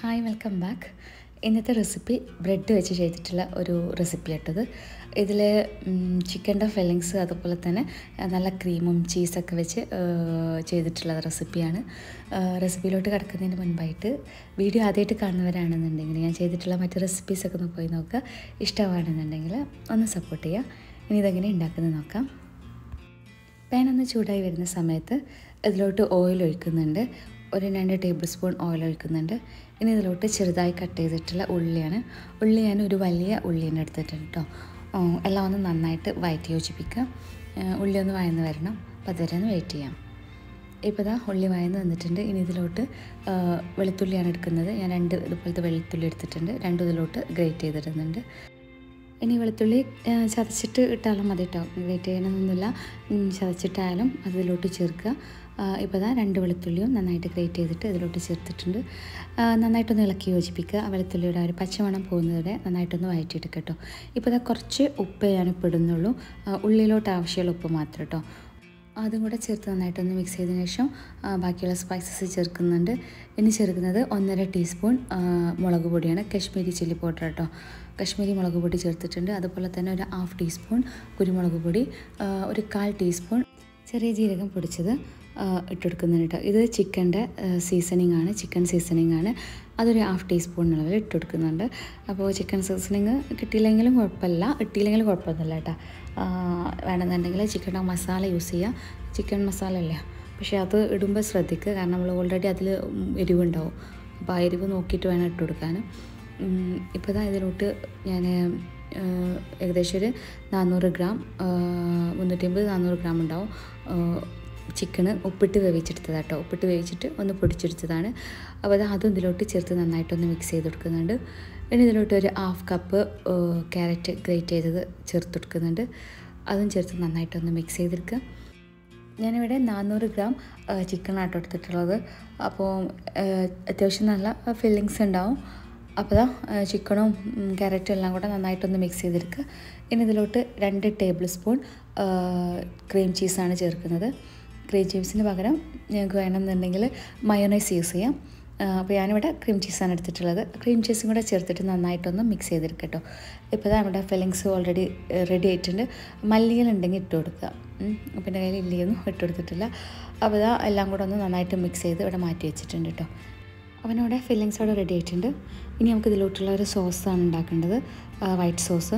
Hi welcome back ഇന്നത്തെ recipe bread വെച്ച് ചെയ്തിട്ടുള്ള ഒരു റെസിപ്പി ഇട്ടത് ഇതിൽ ചിക്കന്റെ ഫില്ലിങ്സ് അതുപോലെ തന്നെ നല്ല ക്രീമും ചീസൊക്കെ വെച്ച് ചെയ്തിട്ടുള്ള റെസിപ്പിയാണ് റെസിപ്പിയിലോട്ട് കിടക്കുന്നതിന് മുൻപായിട്ട് വീഡിയോ ആദ്യമായിട്ട് കാണുന്നവരാണെന്നുണ്ടെങ്കിൽ ഞാൻ ചെയ്തിട്ടുള്ള മറ്റ് റെസിപ്പീസൊക്കെ ഒന്ന് പോയി നോക്കുക. ഇഷ്ടമാണെന്നുണ്ടെങ്കിൽ ഒന്ന് സപ്പോർട്ട് ചെയ്യുക. ഇനി ഇതെങ്ങനെ ഉണ്ടാക്കുന്നത് നോക്കാം. പാൻ ഒന്ന് ചൂടായി വരുന്ന സമയത്ത് ഇതിലോട്ട് ഓയിൽ ഒഴിക്കുന്നുണ്ട്. ഒരു രണ്ട് ടേബിൾ സ്പൂൺ ഓയിൽ ഒഴിക്കുന്നുണ്ട്. ഇനി ഇതിലോട്ട് ചെറുതായി കട്ട് ചെയ്തിട്ടുള്ള ഉള്ളിയാണ്. ഉള്ളി ഞാൻ ഒരു വലിയ ഉള്ളിനെ എടുത്തിട്ടുണ്ട് കേട്ടോ എല്ലാം ഒന്ന് നന്നായിട്ട് വയറ്റി യോജിപ്പിക്കുക. ഉള്ളി ഒന്ന് വയന്ന് വരണം. അപ്പോൾ അതുവരെ ഒന്ന് വെയിറ്റ് ചെയ്യാം. ഇപ്പോൾ ഇതാ ഉള്ളി വയന്ന് വന്നിട്ടുണ്ട്. ഇനി ഇതിലോട്ട് വെളുത്തുള്ളിയാണ് എടുക്കുന്നത്. ഞാൻ രണ്ട് ഇതുപോലത്തെ വെളുത്തുള്ളി എടുത്തിട്ടുണ്ട്. രണ്ടും ഇതിലോട്ട് ഗ്രേറ്റ് ചെയ്തിടുന്നുണ്ട്. ഇനി വെളുത്തുള്ളി ചതച്ചിട്ട് ഇട്ടാലും മതി കേട്ടോ ഗ്രേറ്റ് ചെയ്യണമെന്നൊന്നുമില്ല ചതച്ചിട്ടായാലും അതിലോട്ട് ചേർക്കുക. ഇപ്പോൾ ഇതാ രണ്ട് വെളുത്തുള്ളിയും നന്നായിട്ട് ഗ്രേറ്റ് ചെയ്തിട്ട് ഇതിലോട്ട് ചേർത്തിട്ടുണ്ട്. നന്നായിട്ടൊന്ന് ഇളക്കി യോജിപ്പിക്കുക. ആ വെളുത്തുള്ളിയുടെ ഒരു പച്ചമണം പോകുന്നതുവരെ നന്നായിട്ടൊന്ന് വഴറ്റിയിട്ട് കേട്ടോ ഇപ്പോൾ ഇതാ കുറച്ച് ഉപ്പ് ഞാനിപ്പോൾ ഇടുന്നുള്ളൂ ഉള്ളിലോട്ട് ആവശ്യമുള്ള ഉപ്പ് മാത്രം കേട്ടോ അതും കൂടെ ചേർത്ത് നന്നായിട്ടൊന്ന് മിക്സ് ചെയ്തതിന് ശേഷം ബാക്കിയുള്ള സ്പൈസസ് ചേർക്കുന്നുണ്ട്. ഇനി ചേർക്കുന്നത് ഒന്നര ടീസ്പൂൺ മുളക് പൊടിയാണ്. കശ്മീരി ചില്ലി പൗഡർ കേട്ടോ കശ്മീരി മുളക് പൊടി ചേർത്തിട്ടുണ്ട്. അതുപോലെ തന്നെ ഒരു ഹാഫ് ടീസ്പൂൺ കുരുമുളക് പൊടി ഒരു കാൽ ടീസ്പൂൺ ചെറിയ ജീരകം പൊടിച്ചത്. ഇട്ടെടുക്കുന്നുണ്ട് കേട്ടോ. ഇത് ചിക്കന്റെ സീസണിങ് ആണ് ചിക്കൻ സീസണിങ് ആണ് അതൊരു ഹാഫ് ടീസ്പൂൺ അളവിൽ ഇട്ടെടുക്കുന്നുണ്ട്. അപ്പോൾ ചിക്കൻ സീസണിങ് കിട്ടിയില്ലെങ്കിലും കുഴപ്പമില്ല. ഇട്ടില്ലെങ്കിലും കുഴപ്പമൊന്നുമില്ല കേട്ടോ. വേണമെന്നുണ്ടെങ്കിൽ ചിക്കന്റെ മസാല യൂസ് ചെയ്യുക ചിക്കൻ മസാല അല്ലേ. പക്ഷേ അത് ഇടുമ്പോൾ ശ്രദ്ധിക്കുക കാരണം നമ്മൾ ഓൾറെഡി അതിൽ എരിവുണ്ടാവും. അപ്പോൾ ആ എരിവ് നോക്കിയിട്ട് വേണം ഇട്ട് കൊടുക്കാൻ ഇപ്പോൾ ഇതാ ഇതിലോട്ട് ഞാൻ ഏകദേശം ഒരു നാനൂറ് ഗ്രാം മുന്നൂറ്റി അമ്പത് നാനൂറ് ഗ്രാം ഉണ്ടാവും. ചിക്കന് ഉപ്പിട്ട് വേവിച്ചെടുത്തതാണ് കേട്ടോ ഉപ്പിട്ട് വേവിച്ചിട്ട് ഒന്ന് പൊടിച്ചെടുത്തതാണ്. അപ്പോൾ അത് അതും ഇതിലോട്ട് ചേർത്ത് നന്നായിട്ടൊന്ന് മിക്സ് ചെയ്ത് കൊടുക്കുന്നുണ്ട്. ഇനി ഇതിലോട്ട് ഒരു ഹാഫ് കപ്പ് ക്യാരറ്റ് ഗ്രേറ്റ് ചെയ്തത് ചേർത്ത് കൊടുക്കുന്നുണ്ട്. അതും ചേർത്ത് നന്നായിട്ടൊന്ന് മിക്സ് ചെയ്തെടുക്കുക. ഞാനിവിടെ നാനൂറ് ഗ്രാം ചിക്കനാട്ടോ എടുത്തിട്ടുള്ളത്. അപ്പോൾ അത്യാവശ്യം നല്ല ഫില്ലിങ്സ് ഉണ്ടാവും. അപ്പോൾ ചിക്കനും ക്യാരറ്റും എല്ലാം കൂടെ നന്നായിട്ടൊന്ന് മിക്സ് ചെയ്തെടുക്കുക. ഇനി ഇതിലോട്ട് രണ്ട് ടേബിൾ സ്പൂൺ ക്രീം ചീസാണ് ചേർക്കുന്നത്. ക്രീം ചീസിന് പകരം ഞങ്ങൾക്ക് വേണമെന്നുണ്ടെങ്കിൽ മയോണൈസ് യൂസ് ചെയ്യാം. അപ്പോൾ ഞാനിവിടെ ക്രീം ചീസാണ് എടുത്തിട്ടുള്ളത്. ക്രീം ചീസും കൂടെ ചേർത്തിട്ട് നന്നായിട്ടൊന്ന് മിക്സ് ചെയ്തെടുക്കട്ടോ. ഇപ്പോൾ ഇതാ നമ്മുടെ ഫില്ലിങ്സ് ഓൾറെഡി റെഡി ആയിട്ടുണ്ട്. മല്ലിയിലുണ്ടെങ്കിൽ ഇട്ട് കൊടുക്കുക. പിന്നെ കയ്യിൽ ഇല്ലയൊന്നും ഇട്ട് കൊടുത്തിട്ടില്ല. അപ്പോൾ ഇതാ എല്ലാം കൂടെ ഒന്ന് നന്നായിട്ട് മിക്സ് ചെയ്ത് ഇവിടെ മാറ്റി വെച്ചിട്ടുണ്ട് കേട്ടോ. അവനവിടെ ഫില്ലിങ്സ് അവിടെ റെഡി ആയിട്ടുണ്ട്. ഇനി നമുക്ക് ഇതിലോട്ടുള്ള ഒരു സോസാണ് ഉണ്ടാക്കേണ്ടത്. വൈറ്റ് സോസ്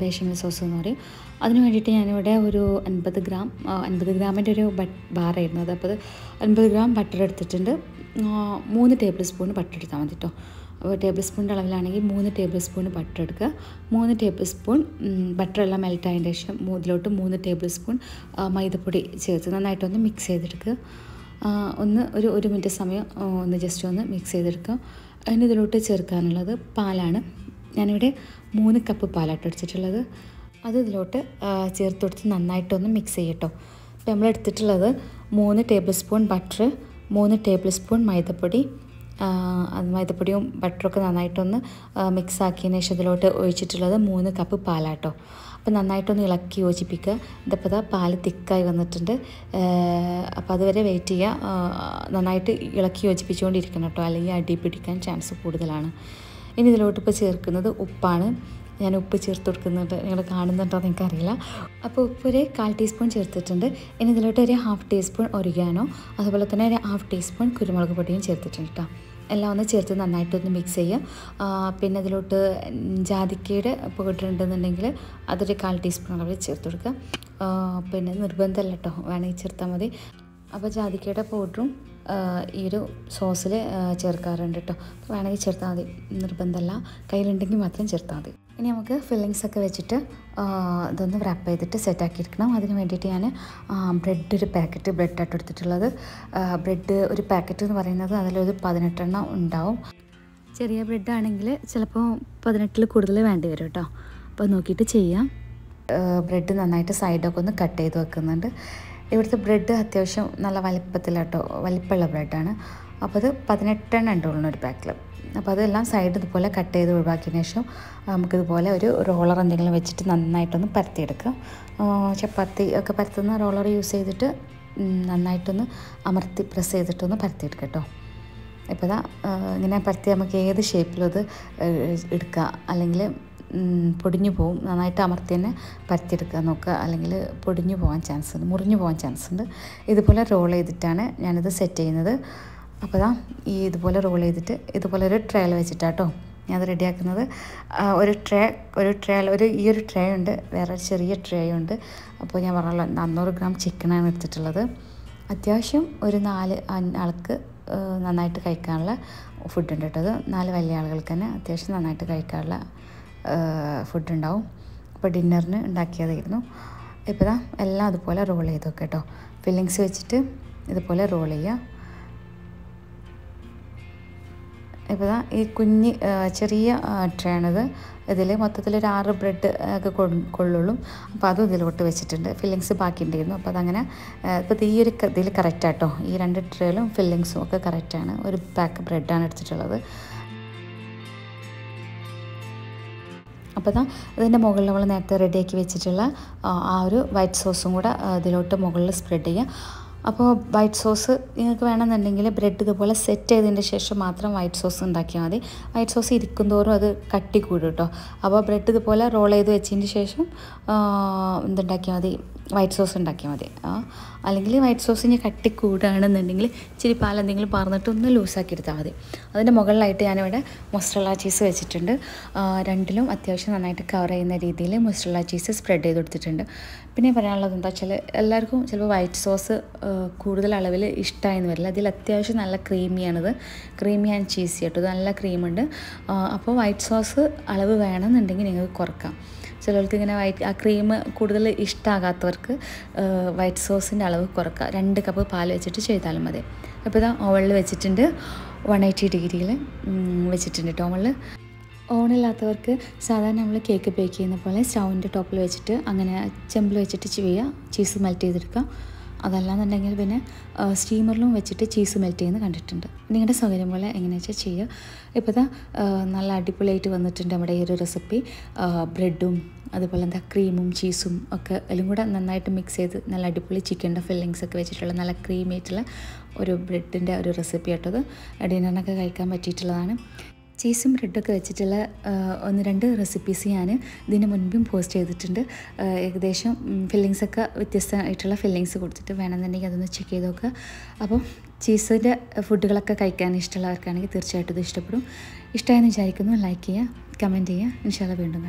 ബേഷമൽ സോസ് എന്ന് പറയും. അതിന് വേണ്ടിയിട്ട് ഞാനിവിടെ ഒരു അൻപത് ഗ്രാം അൻപത് ഗ്രാമിന്റെ ഒരു ബട്ട് ബാറായിരുന്നു അത് അപ്പോൾ അത് അൻപത് ഗ്രാം ബട്ടർ എടുത്തിട്ടുണ്ട്. മൂന്ന് ടേബിൾ സ്പൂൺ ബട്ടർ എടുത്താൽ മതി കേട്ടോ അപ്പോൾ ടേബിൾ സ്പൂണിന്റെ അളവിലാണെങ്കിൽ മൂന്ന് ടേബിൾ സ്പൂൺ ബട്ടർ എടുക്കുക. മൂന്ന് ടേബിൾ സ്പൂൺ ബട്ടർ എല്ലാം മെൽറ്റ് ആയതിന് ശേഷം ഇതിലോട്ട് മൂന്ന് ടേബിൾ സ്പൂൺ മൈദപ്പൊടി ചേർത്ത് നന്നായിട്ടൊന്ന് മിക്സ് ചെയ്തെടുക്കുക. ഒന്ന് ഒരു ഒരു മിനിറ്റ് സമയം ഒന്ന് ജസ്റ്റ് ഒന്ന് മിക്സ് ചെയ്തെടുക്കുക അതിന് ഇതിലോട്ട് ചേർക്കാനുള്ളത് പാലാണ്. ഞാനിവിടെ മൂന്ന് കപ്പ് പാലാട്ടോ അടിച്ചിട്ടുള്ളത് അത് ഇതിലോട്ട് ചേർത്ത് കൊടുത്ത് നന്നായിട്ടൊന്ന് മിക്സ് ചെയ്യട്ടോ. അപ്പോൾ നമ്മൾ എടുത്തിട്ടുള്ളത് മൂന്ന് ടേബിൾ സ്പൂൺ ബട്ടർ മൂന്ന് ടേബിൾ സ്പൂൺ മൈദപ്പൊടി. മൈദപ്പൊടിയും ബട്ടറൊക്കെ നന്നായിട്ടൊന്ന് മിക്സ് ആക്കിയതിന് ശേഷം ഇതിലോട്ട് ഒഴിച്ചിട്ടുള്ളത് മൂന്ന് കപ്പ് പാലാട്ടോ. അപ്പോൾ നന്നായിട്ടൊന്ന് ഇളക്കി യോജിപ്പിക്കുക. ഇതിപ്പോൾ ഇതാ പാൽ തിക്കായി വന്നിട്ടുണ്ട്. അപ്പോൾ അതുവരെ വെയിറ്റ് ചെയ്യുക. നന്നായിട്ട് ഇളക്കി യോജിപ്പിച്ചുകൊണ്ടിരിക്കണം കേട്ടോ. അല്ലെങ്കിൽ അടി പിടിക്കാൻ ചാൻസ് കൂടുതലാണ്. ഇനി ഇതിലോട്ട് ഇപ്പോൾ ചേർക്കുന്നത് ഉപ്പാണ്. ഞാൻ ഉപ്പ് ചേർത്ത് കൊടുക്കുന്നുണ്ട് നിങ്ങൾ കാണുന്നുണ്ടോ എന്ന് എനിക്കറിയില്ല. അപ്പോൾ ഉപ്പ് ഒരു കാൽ ടീസ്പൂൺ ചേർത്തിട്ടുണ്ട്. ഇനി ഇതിലോട്ട് ഒരു ഹാഫ് ടീസ്പൂൺ ഒരുകാനോ അതുപോലെ തന്നെ ഒരു ഹാഫ് ടീസ്പൂൺ കുരുമുളക് പൊടിയും ചേർത്തിട്ടുണ്ട് കേട്ടോ. എല്ലാം ഒന്ന് ചേർത്ത് നന്നായിട്ടൊന്ന് മിക്സ് ചെയ്യുക. പിന്നെ അതിലോട്ട് ജാതിക്കയുടെ പൗഡർ ഉണ്ടെന്നുണ്ടെങ്കിൽ അതൊരു കാൽ ടീസ്പൂൺ അളവിൽ ചേർത്ത് കൊടുക്കുക. പിന്നെ നിർബന്ധമല്ല കേട്ടോ വേണമെങ്കിൽ ചേർത്താൽ മതി. അപ്പോൾ ജാതിക്കയുടെ പൗഡറും ഈ ഒരു സോസിൽ ചേർക്കാറുണ്ട് കേട്ടോ വേണമെങ്കിൽ ചേർത്താൽ മതി. നിർബന്ധമല്ല. കയ്യിലുണ്ടെങ്കിൽ മാത്രം ചേർത്താൽ മതി. ഇനി നമുക്ക് ഫില്ലിങ്സ് ഒക്കെ വെച്ചിട്ട് ഇതൊന്ന് റാപ്പ് ചെയ്തിട്ട് സെറ്റാക്കി എടുക്കണം. അതിന് വേണ്ടിയിട്ട് ഞാൻ ബ്രെഡ് ഒരു പാക്കറ്റ് ബ്രെഡ് ആയിട്ട് എടുത്തിട്ടുള്ളത്. ബ്രെഡ് ഒരു പാക്കറ്റ് എന്ന് പറയുന്നത് അതിലൊരു പതിനെട്ടെണ്ണം ഉണ്ടാവും. ചെറിയ ബ്രെഡ് ആണെങ്കിൽ ചിലപ്പോൾ പതിനെട്ടിൽ കൂടുതൽ വേണ്ടി വരും കേട്ടോ അപ്പോൾ നോക്കിയിട്ട് ചെയ്യാം. ബ്രെഡ് നന്നായിട്ട് സൈഡൊക്കെ ഒന്ന് കട്ട് ചെയ്ത് വെക്കുന്നുണ്ട്. ഇവിടുത്തെ ബ്രെഡ് അത്യാവശ്യം നല്ല വലിപ്പത്തിലാട്ടോ വലിപ്പമുള്ള ബ്രെഡാണ് അപ്പോൾ അത് പതിനെട്ടെണ്ണം ഉണ്ടുള്ളൂ ഒരു പാക്കിൽ അപ്പോൾ അതെല്ലാം സൈഡ് ഇതുപോലെ കട്ട് ചെയ്ത് ഒഴിവാക്കിയതിന് ശേഷം നമുക്കിതുപോലെ ഒരു റോളർ എന്തെങ്കിലും വെച്ചിട്ട് നന്നായിട്ടൊന്ന് പരത്തിയെടുക്കാം ചപ്പാത്തി ഒക്കെ പരത്തുന്ന റോളർ യൂസ് ചെയ്തിട്ട് നന്നായിട്ടൊന്ന് അമർത്തി പ്രസ് ചെയ്തിട്ടൊന്ന് പരത്തിയെടുക്കാം കേട്ടോ. ഇപ്പോൾ ഇതാ ഇങ്ങനെ പരത്തി നമുക്ക് ഏത് ഷേപ്പിലും അത് എടുക്കുക. അല്ലെങ്കിൽ പൊടിഞ്ഞു പോവും. നന്നായിട്ട് അമർത്തി തന്നെ പരത്തിയെടുക്കുക നോക്കുക. അല്ലെങ്കിൽ പൊടിഞ്ഞു പോകാൻ ചാൻസ് ഉണ്ട് മുറിഞ്ഞു പോകാൻ ചാൻസ് ഉണ്ട്. ഇതുപോലെ റോൾ ചെയ്തിട്ടാണ് ഞാനിത് സെറ്റ് ചെയ്യുന്നത്. അപ്പോൾ ഇതാ ഈ ഇതുപോലെ റോൾ ചെയ്തിട്ട് ഇതുപോലെ ഒരു ട്രയൽ വെച്ചിട്ടാട്ടോ ഞാനത് റെഡിയാക്കുന്നത് ഒരു ട്രേ ഒരു ട്രേ ഒരു ഈ ഒരു ട്രേ ഉണ്ട്. വേറെ ചെറിയ ട്രേ ഉണ്ട്. അപ്പോൾ ഞാൻ പറഞ്ഞല്ലോ നാന്നൂറ് ഗ്രാം ചിക്കനാണ് എടുത്തിട്ടുള്ളത്. അത്യാവശ്യം ഒരു നാല് ആൾക്ക് നന്നായിട്ട് കഴിക്കാനുള്ള ഫുഡ് ഉണ്ട് കേട്ടോ നാല് വലിയ ആളുകൾക്ക് തന്നെ അത്യാവശ്യം നന്നായിട്ട് കഴിക്കാനുള്ള ഫുഡ് ഉണ്ടാവും. അപ്പോൾ ഡിന്നറിന് ഉണ്ടാക്കിയതായിരുന്നു. ഇപ്പോൾ എല്ലാം അതുപോലെ റോൾ ചെയ്ത് വെക്കാം കേട്ടോ ഫില്ലിങ്സ് വെച്ചിട്ട് ഇതുപോലെ റോൾ ചെയ്യുക. ഇപ്പോൾ ഇതാ ഈ കുഞ്ഞ് ചെറിയ ട്രേണത് ഇതിൽ മൊത്തത്തിൽ ഒരു ആറ് ബ്രെഡ് ഒക്കെ കൊള്ളുള്ളൂ. അപ്പോൾ അതും ഇതിലോട്ട് വെച്ചിട്ടുണ്ട്. ഫില്ലിങ്സ് ബാക്കി ഉണ്ടായിരുന്നു അപ്പോൾ അതങ്ങനെ ഇപ്പോൾ ഈ ഒരു ഇതിൽ കറക്റ്റാട്ടോ ഈ രണ്ട് ട്രേയിലും ഫില്ലിങ്സും ഒക്കെ കറക്റ്റാണ് ഒരു പാക്ക് ബ്രെഡാണ് എടുത്തിട്ടുള്ളത്. അപ്പോൾ ഇതാ ഇതിന്റെ മുകളിൽ നമ്മൾ നേരത്തെ റെഡിയാക്കി വെച്ചിട്ടുള്ള ആ ഒരു വൈറ്റ് സോസും കൂടെ ഇതിലോട്ട് മുകളിൽ സ്പ്രെഡ് ചെയ്യുക അപ്പോൾ വൈറ്റ് സോസ് നിങ്ങൾക്ക് വേണമെന്നുണ്ടെങ്കിൽ ബ്രെഡ് ഇതുപോലെ സെറ്റ് ചെയ്തതിന് ശേഷം മാത്രം വൈറ്റ് സോസ് ഉണ്ടാക്കിയാൽ മതി. വൈറ്റ് സോസ് ഇരിക്കും തോറും അത് കട്ടി കൂടും കേട്ടോ. അപ്പോൾ ബ്രെഡ് ഇതുപോലെ റോൾ ചെയ്ത് വെച്ചതിന് ശേഷം എന്തുണ്ടാക്കിയാൽ മതി? വൈറ്റ് സോസ് ഉണ്ടാക്കിയാൽ മതി. അല്ലെങ്കിൽ വൈറ്റ് സോസ് ഇനി കട്ടി കൂടുകയാണെന്നുണ്ടെങ്കിൽ ഇച്ചിരി പാൽ എന്തെങ്കിലും പറഞ്ഞിട്ട് ഒന്ന് ലൂസാക്കി എടുത്താൽ മതി. അതിന്റെ മുകളിലായിട്ട് ഞാനിവിടെ മൊസ്ട്രല്ല ചീസ് വെച്ചിട്ടുണ്ട്. രണ്ടിലും അത്യാവശ്യം നന്നായിട്ട് കവർ ചെയ്യുന്ന രീതിയിൽ മൊസ്ട്രല്ല ചീസ് സ്പ്രെഡ് ചെയ്ത് കൊടുത്തിട്ടുണ്ട്. പിന്നെ പറയാനുള്ളത് എന്താ വെച്ചാൽ എല്ലാവർക്കും ചിലപ്പോൾ വൈറ്റ് സോസ് കൂടുതൽ അളവിൽ ഇഷ്ടമായെന്ന് വരില്ല. അതിൽ അത്യാവശ്യം നല്ല ക്രീമിയാണിത് ക്രീമി ആൻഡ് ചീസി കേട്ടോ ഇത് നല്ല ക്രീമുണ്ട് അപ്പോൾ വൈറ്റ് സോസ് അളവ് വേണമെന്നുണ്ടെങ്കിൽ നിങ്ങൾക്ക് കുറക്കാം. ചിലർക്ക് ഇങ്ങനെ വൈറ്റ് ആ ക്രീം കൂടുതൽ ഇഷ്ടമാകാത്തവർക്ക് വൈറ്റ് സോസിന്റെ അളവ് കുറക്കുക. രണ്ട് കപ്പ് പാൽ വെച്ചിട്ട് ചെയ്താലും മതി. അപ്പോൾ ഇതാ ഓവനിൽ വെച്ചിട്ടുണ്ട്. വൺ എയ്റ്റി ഡിഗ്രിയിൽ വെച്ചിട്ടുണ്ട് ഓവനിൽ ഓണില്ലാത്തവർക്ക് സാധാരണ നമ്മൾ കേക്ക് ബേക്ക് ചെയ്യുന്ന പോലെ സ്റ്റൗവിന്റെ ടോപ്പിൽ വെച്ചിട്ട് അങ്ങനെ ചെമ്പിൽ വെച്ചിട്ട് ചെയ്യുക. ചീസ് മെൽറ്റ് ചെയ്തെടുക്കുക. അതല്ലാന്നുണ്ടെങ്കിൽ പിന്നെ സ്റ്റീമറിലും വെച്ചിട്ട് ചീസ് മെൽറ്റ് ചെയ്യുന്നത് കണ്ടിട്ടുണ്ട്. നിങ്ങളുടെ സൗകര്യം പോലെ എങ്ങനെയാ വെച്ചാൽ ചെയ്യുക. ഇപ്പോൾ ഇതാ നല്ല അടിപൊളിയായിട്ട് വന്നിട്ടുണ്ട് നമ്മുടെ ഈ ഒരു റെസിപ്പി ബ്രെഡും അതുപോലെ എന്താ ക്രീമും ചീസും ഒക്കെ എല്ലാം കൂടെ നന്നായിട്ട് മിക്സ് ചെയ്ത് നല്ല അടിപൊളി ചിക്കന്റെ ഫില്ലിങ്സ് ഒക്കെ വെച്ചിട്ടുള്ള നല്ല ക്രീമി ആയിട്ടുള്ള ഒരു ബ്രെഡിന്റെ ഒരു റെസിപ്പി ആയിട്ടത് ഡിന്നറിനൊക്കെ കഴിക്കാൻ പറ്റിയിട്ടുള്ളതാണ്. ചീസും ബ്രെഡൊക്കെ വെച്ചിട്ടുള്ള ഒന്ന് രണ്ട് റെസിപ്പീസ് ഞാൻ ഇതിന് മുൻപും പോസ്റ്റ് ചെയ്തിട്ടുണ്ട്. ഏകദേശം ഫില്ലിങ്സൊക്കെ വ്യത്യസ്തമായിട്ടുള്ള ഫില്ലിങ്സ് കൊടുത്തിട്ട് വേണമെന്നുണ്ടെങ്കിൽ അതൊന്ന് ചെക്ക് ചെയ്ത് നോക്കുക. അപ്പം ചീസിന്റെ ഫുഡുകളൊക്കെ കഴിക്കാൻ ഇഷ്ടമുള്ളവർക്കാണെങ്കിൽ തീർച്ചയായിട്ടും ഇത് ഇഷ്ടപ്പെടും. ഇഷ്ടമായെന്ന് വിചാരിക്കുന്നു ലൈക്ക് ചെയ്യുക കമന്റ് ചെയ്യുക. ഇൻഷാല്ല വീണ്ടും